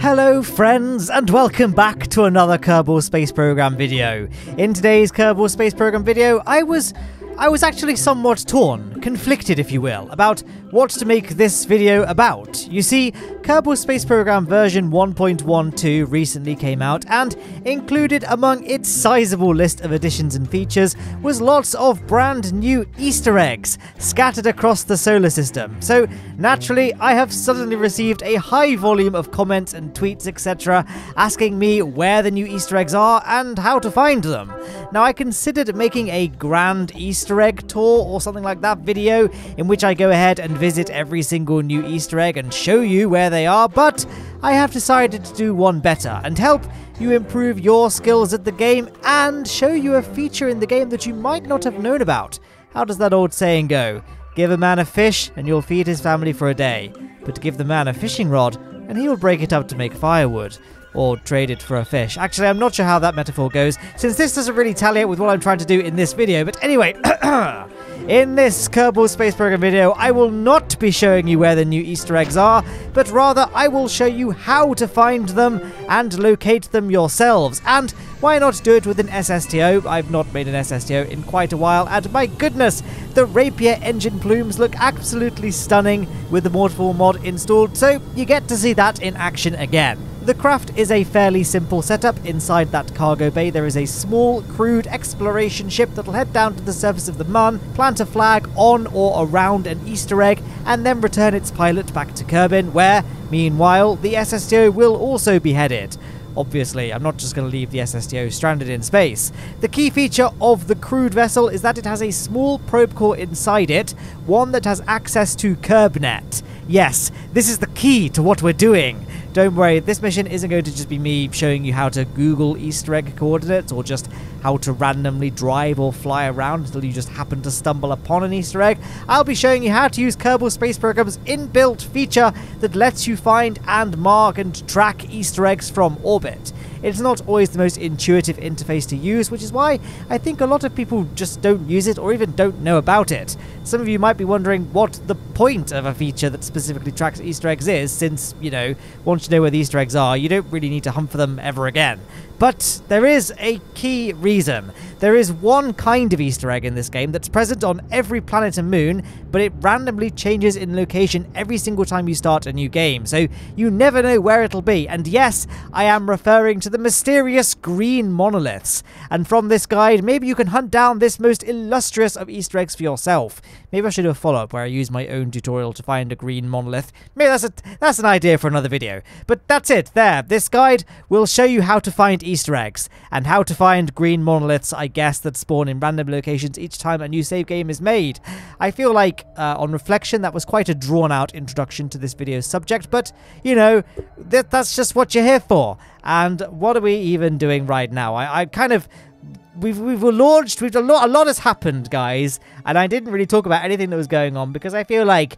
Hello friends and welcome back to another Kerbal Space Program video. In today's Kerbal Space Program video, I was I was actually somewhat torn, conflicted if you will, about what to make this video about. You see, Kerbal Space Program version 1.12 recently came out and included among its sizable list of additions and features was lots of brand new Easter eggs scattered across the solar system. So naturally, I have suddenly received a high volume of comments and tweets etc. asking me where the new Easter eggs are and how to find them. Now I considered making a grand Easter egg tour or something like that video in which I go ahead and visit every single new Easter egg and show you where they are, but I have decided to do one better and help you improve your skills at the game and show you a feature in the game that you might not have known about. How does that old saying go? Give a man a fish and you'll feed his family for a day, but give the man a fishing rod and he will break it up to make firewood or trade it for a fish. Actually, I'm not sure how that metaphor goes, since this doesn't really tally up with what I'm trying to do in this video. But anyway, in this Kerbal Space Program video, I will not be showing you where the new Easter eggs are, but rather I will show you how to find them and locate them yourselves. And why not do it with an SSTO? I've not made an SSTO in quite a while, and my goodness, the Rapier engine plumes look absolutely stunning with the Waterfall mod installed, so you get to see that in action again. The craft is a fairly simple setup. Inside that cargo bay, there is a small, crude exploration ship that'll head down to the surface of the Mun, plant a flag on or around an Easter egg, and then return its pilot back to Kerbin, where, meanwhile, the SSTO will also be headed. Obviously, I'm not just going to leave the SSTO stranded in space. The key feature of the crewed vessel is that it has a small probe core inside it, one that has access to KerbNet. Yes, this is the key to what we're doing. Don't worry, this mission isn't going to just be me showing you how to Google Easter egg coordinates or just how to randomly drive or fly around until you just happen to stumble upon an Easter egg. I'll be showing you how to use Kerbal Space Program's inbuilt feature that lets you find and mark and track Easter eggs from orbit. It's not always the most intuitive interface to use, which is why I think a lot of people just don't use it or even don't know about it. Some of you might be wondering what the point of a feature that specifically tracks Easter eggs is, since, you know, once you know where the Easter eggs are, you don't really need to hunt for them ever again. But there is a key reason. There is one kind of Easter egg in this game that's present on every planet and moon, but it randomly changes in location every single time you start a new game, so you never know where it'll be. And yes, I am referring to the mysterious green monoliths. And from this guide, maybe you can hunt down this most illustrious of Easter eggs for yourself. Maybe I should do a follow-up where I use my own tutorial to find a green monolith. Maybe that's a that's an idea for another video. But that's it. There. This guide will show you how to find Easter eggs and how to find green monoliths, I guess, that spawn in random locations each time a new save game is made. I feel like, uh, on reflection, that was quite a drawn-out introduction to this video's subject, but, you know, th that's just what you're here for. And what are we even doing right now? I, I kind of we've we've launched. We've a lot. A lot has happened, guys, and I didn't really talk about anything that was going on because I feel like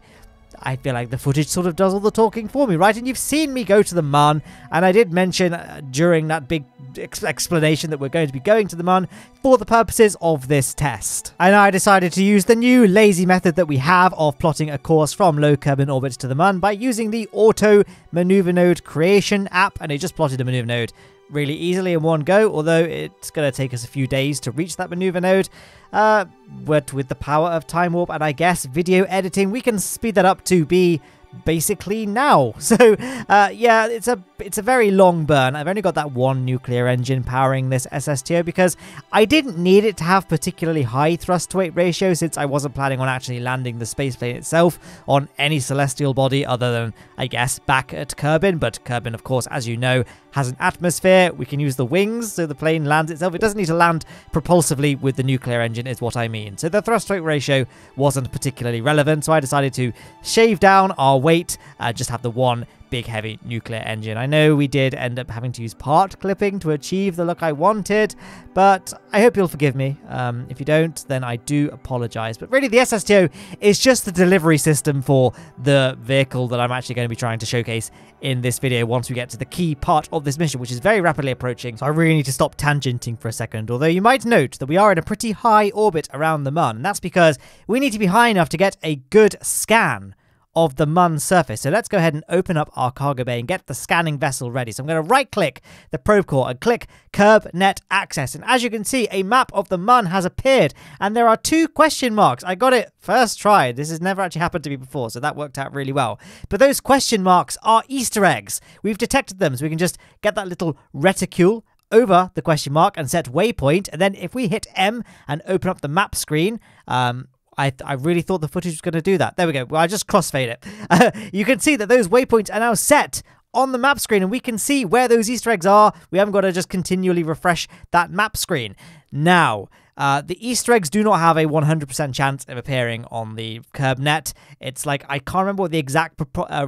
I feel like the footage sort of does all the talking for me, right? And you've seen me go to the Mun, and I did mention uh, during that big ex explanation that we're going to be going to the Mun for the purposes of this test. And I decided to use the new lazy method that we have of plotting a course from low Kerbin orbit to the Mun by using the auto maneuver node creation app, and it just plotted a maneuver node really easily in one go, although it's going to take us a few days to reach that maneuver node. Uh, but with the power of Time Warp and I guess video editing, we can speed that up to be basically now. So uh, yeah, it's a it's a very long burn. I've only got that one nuclear engine powering this SSTO because I didn't need it to have particularly high thrust to weight ratio since I wasn't planning on actually landing the space plane itself on any celestial body other than I guess back at Kerbin. But Kerbin, of course, as you know, has an atmosphere. We can use the wings so the plane lands itself. It doesn't need to land propulsively with the nuclear engine is what I mean. So the thrust weight ratio wasn't particularly relevant. So I decided to shave down our weight, uh, just have the one big heavy nuclear engine. I know we did end up having to use part clipping to achieve the look I wanted, but I hope you'll forgive me. Um, if you don't, then I do apologize. But really, the SSTO is just the delivery system for the vehicle that I'm actually going to be trying to showcase in this video once we get to the key part of this mission, which is very rapidly approaching. So I really need to stop tangenting for a second. Although you might note that we are in a pretty high orbit around the Mun, and that's because we need to be high enough to get a good scan of the Mun surface. So let's go ahead and open up our cargo bay and get the scanning vessel ready. So I'm going to right click the probe core and click KerbNet Access. And as you can see, a map of the Mun has appeared and there are two question marks. I got it first try. This has never actually happened to me before, so that worked out really well. But those question marks are Easter eggs. We've detected them, so we can just get that little reticule over the question mark and set waypoint. And then if we hit M and open up the map screen, um, I, I really thought the footage was going to do that. There we go. Well, I just crossfade it. Uh, you can see that those waypoints are now set on the map screen and we can see where those Easter eggs are. We haven't got to just continually refresh that map screen. Now, uh, the Easter eggs do not have a 100% chance of appearing on the KerbNet. It's like, I can't remember what the exact uh,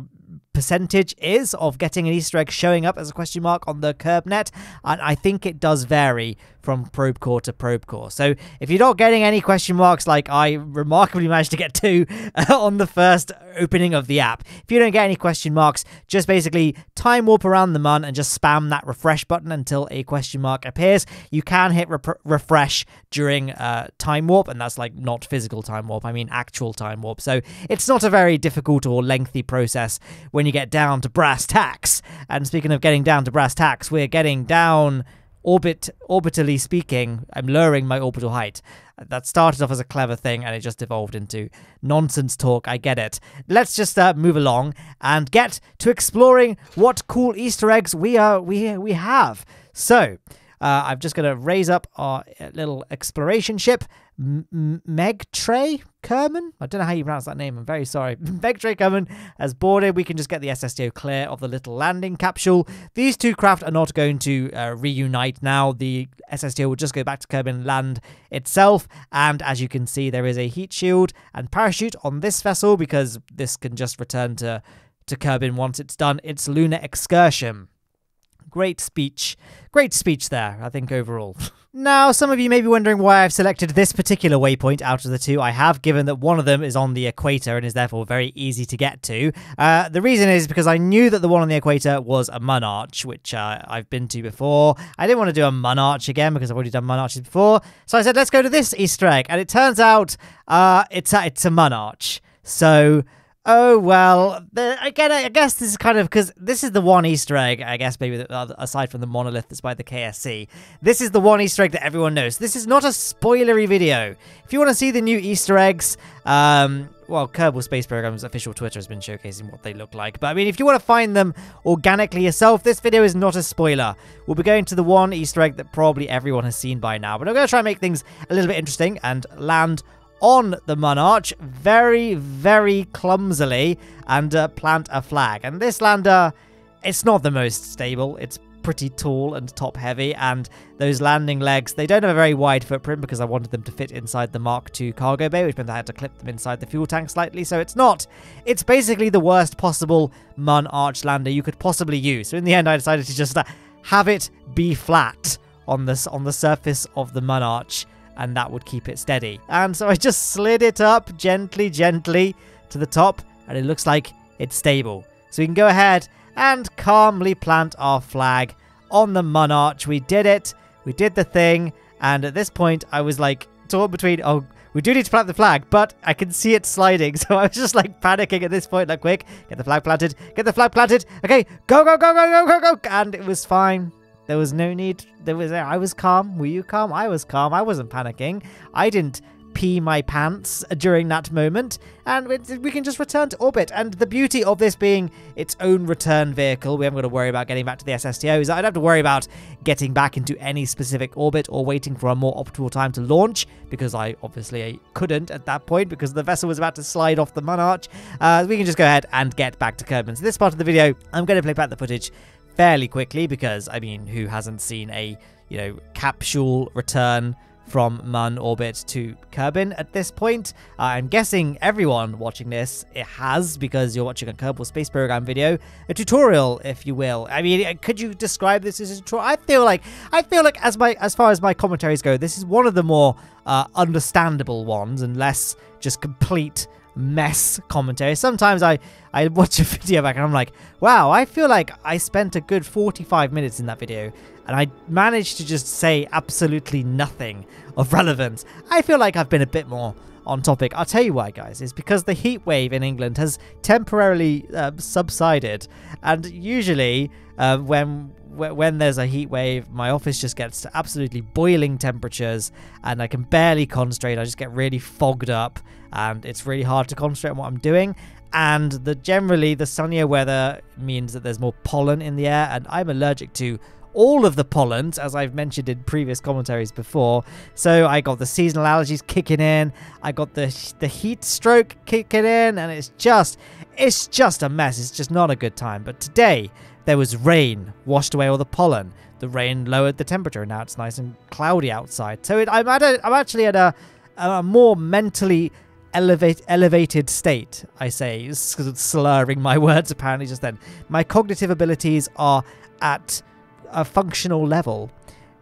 percentage is of getting an Easter egg showing up as a question mark on the KerbNet, and I think it does vary from probe core to probe core. So if you're not getting any question marks like I remarkably managed to get two on the first opening of the app, if you don't get any question marks, just basically time warp around the mun and just spam that refresh button until a question mark appears. You can hit re refresh during uh, time warp, and that's like not physical time warp, I mean actual time warp. So it's not a very difficult or lengthy process when you get down to brass tacks. And speaking of getting down to brass tacks, we're getting down orbit orbitally speaking, I'm lowering my orbital height. That started off as a clever thing and it just evolved into nonsense talk. I get it. Let's just uh, move along and get to exploring what cool Easter eggs we are we we have. So, uh, I'm just going to raise up our uh, little exploration ship, M- Megtre Kerman. I don't know how you pronounce that name. I'm very sorry. Megtre Kerman has boarded. We can just get the SSTO clear of the little landing capsule. These two craft are not going to uh, reunite now. The SSTO will just go back to Kerbin land itself. And as you can see, there is a heat shield and parachute on this vessel because this can just return to to Kerbin once it's done its lunar excursion. Great speech. Great speech there, I think, overall. now, some of you may be wondering why I've selected this particular waypoint out of the two I have, given that one of them is on the equator and is therefore very easy to get to. Uh, the reason is because I knew that the one on the equator was a Munarch, which uh, I've been to before. I didn't want to do a Munarch again because I've already done Munarches before. So I said, let's go to this Easter egg. And it turns out uh, it's, a, it's a Munarch. So Oh well, the, again, I guess this is kind of because this is the one Easter egg. I guess maybe aside from the monolith that's by the KSC, this is the one Easter egg that everyone knows. This is not a spoilery video. If you want to see the new Easter eggs, um, well, Kerbal Space Program's official Twitter has been showcasing what they look like. But I mean, if you want to find them organically yourself, this video is not a spoiler. We'll be going to the one Easter egg that probably everyone has seen by now. But I'm going to try and make things a little bit interesting and land on the Munarch very, very clumsily and uh, plant a flag. And this lander, it's not the most stable. It's pretty tall and top heavy and those landing legs they don't have a very wide footprint because I wanted them to fit inside the Mark II cargo bay which meant I had to clip them inside the fuel tank slightly so it's not it's basically the worst possible Mun arch lander you could possibly use so in the end I decided to just uh, have it be flat on this on the surface of the Munarch and that would keep it steady. And so I just slid it up gently, gently to the top, and it looks like it's stable. So we can go ahead and calmly plant our flag on the Munarch. We did it. We did the thing. And at this point, I was like torn between, oh, we do need to plant the flag, but I can see it sliding. So I was just like panicking at this point, like quick, get the flag planted, get the flag planted. Okay, go, go, go, go, go, go, go. And it was fine. There was no need. There was. I was calm. Were you calm? I was calm. I wasn't panicking. I didn't pee my pants during that moment, and we can just return to orbit. And the beauty of this being its own return vehicle, we haven't got to worry about getting back to the SSTO, is I don't have to worry about getting back into any specific orbit or waiting for a more optimal time to launch, because I obviously couldn't at that point because the vessel was about to slide off the Munarch. Uh, we can just go ahead and get back to Kerbin. So this part of the video, I'm going to play back the footage fairly quickly because, I mean, who hasn't seen a, you know, capsule return from Mun orbit to Kerbin at this point. Uh, I'm guessing everyone watching this it has because you're watching a Kerbal Space Program video, a tutorial, if you will. I mean, uh, could you describe this as a tutorial? I feel like I feel like as my as far as my commentaries go, this is one of the more uh, understandable ones and less just complete mess commentary. Sometimes I, I watch a video back and I'm like, wow, I feel like I spent a good 45 minutes in that video and I managed to just say absolutely nothing of relevance. I feel like I've been a bit more on topic. I'll tell you why, guys. It's because the heat wave in England has temporarily uh, subsided, and usually uh, when when there's a heat wave, my office just gets to absolutely boiling temperatures, and I can barely concentrate. I just get really fogged up, and it's really hard to concentrate on what I'm doing. And the generally the sunnier weather means that there's more pollen in the air, and I'm allergic to all of the pollens, as I've mentioned in previous commentaries before. So I got the seasonal allergies kicking in, I got the the heat stroke kicking in, and it's just it's just a mess. It's just not a good time. But today there was rain, washed away all the pollen. The rain lowered the temperature, and now it's nice and cloudy outside. So it, I'm at a, I'm actually at a, a more mentally elevate, elevated state, I say, slurring my words apparently just then. My cognitive abilities are at a functional level.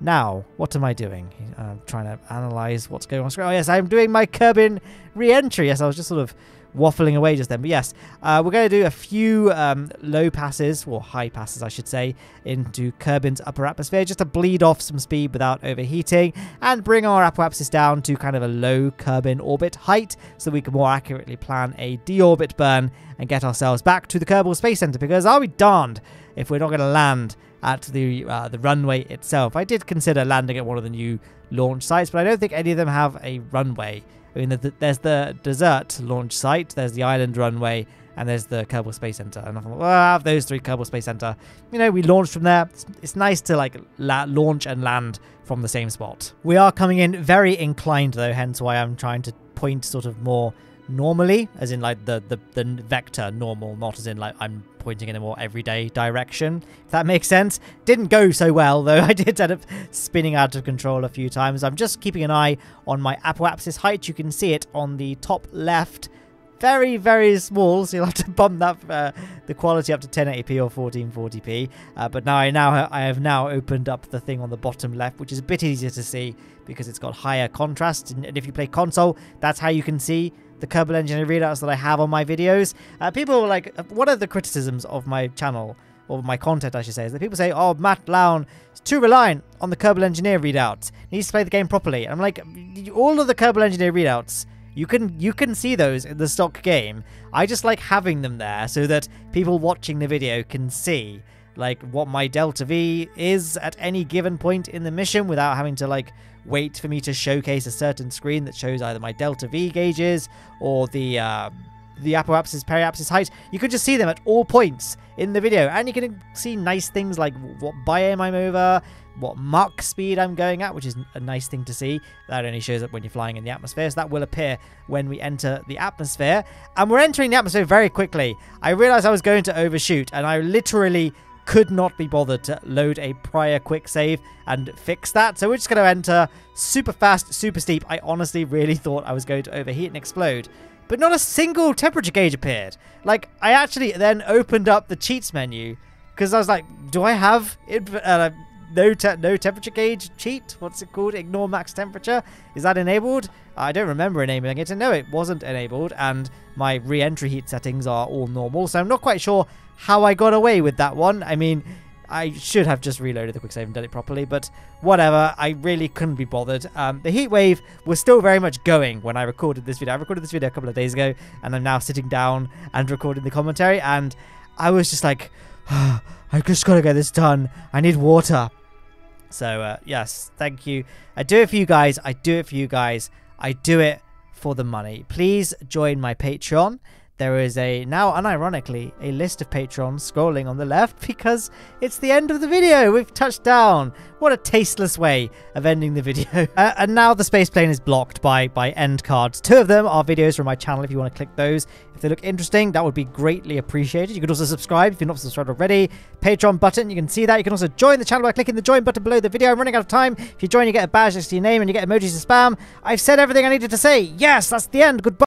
Now, what am I doing? I'm trying to analyze what's going on. Oh, yes, I'm doing my Kerbin re-entry. Yes, I was just sort of waffling away just then. But yes, uh, we're going to do a few um, low passes, or high passes, I should say, into Kerbin's upper atmosphere, just to bleed off some speed without overheating, and bring our apoapsis down to kind of a low Kerbin orbit height, so we can more accurately plan a deorbit burn and get ourselves back to the Kerbal Space Center. Because are we darned if we're not going to land at the uh, the runway itself. I did consider landing at one of the new launch sites, but I don't think any of them have a runway. I mean, there's the desert launch site, there's the island runway, and there's the Kerbal Space Center. And I thought, well, I have those three Kerbal Space Center. You know, we launched from there. It's, it's nice to like launch and land from the same spot. We are coming in very inclined though, hence why I'm trying to point sort of more normally, as in like the, the, the vector normal, not as in like I'm pointing in a more everyday direction, if that makes sense. Didn't go so well, though. I did end up spinning out of control a few times. I'm just keeping an eye on my apoapsis height. You can see it on the top left. Very, very small, so you'll have to bump that uh, the quality up to 1080p or 1440p. Uh, but now I now I have now opened up the thing on the bottom left, which is a bit easier to see because it's got higher contrast. And if you play console, that's how you can see the Kerbal Engineer readouts that I have on my videos. Uh, people were like, what are the criticisms of my channel, or my content, I should say, is that people say, oh, Matt Lowne is too reliant on the Kerbal Engineer readouts. He needs to play the game properly. And I'm like, all of the Kerbal Engineer readouts, you can you can see those in the stock game. I just like having them there so that people watching the video can see like what my delta V is at any given point in the mission without having to like wait for me to showcase a certain screen that shows either my delta V gauges or the uh, the apoapsis periapsis height. You can just see them at all points in the video and you can see nice things like what biome I'm over, what Mach speed I'm going at, which is a nice thing to see. That only shows up when you're flying in the atmosphere, so that will appear when we enter the atmosphere. And we're entering the atmosphere very quickly. I realized I was going to overshoot, and I literally could not be bothered to load a prior quick save and fix that. So we're just going to enter super fast, super steep. I honestly really thought I was going to overheat and explode. But not a single temperature gauge appeared. Like, I actually then opened up the cheats menu because I was like, do I have uh, no te no temperature gauge cheat? What's it called? Ignore max temperature? Is that enabled? I don't remember enabling it. And no, it wasn't enabled. And my re-entry heat settings are all normal. So I'm not quite sure how I got away with that one. I mean, I should have just reloaded the quick save and done it properly, but whatever. I really couldn't be bothered. Um, the heat wave was still very much going when I recorded this video. I recorded this video a couple of days ago, and I'm now sitting down and recording the commentary, and I was just like, oh, I just gotta get this done. I need water. So, uh, yes, thank you. I do it for you guys. I do it for you guys. I do it for the money. Please join my Patreon there is a, now unironically, a list of patrons scrolling on the left because it's the end of the video. We've touched down. What a tasteless way of ending the video. Uh, and now the space plane is blocked by, by end cards. Two of them are videos from my channel if you want to click those. If they look interesting, that would be greatly appreciated. You could also subscribe if you're not subscribed already. Patreon button, you can see that. You can also join the channel by clicking the join button below the video. I'm running out of time. If you join, you get a badge next to your name and you get emojis to spam. I've said everything I needed to say. Yes, that's the end. Goodbye.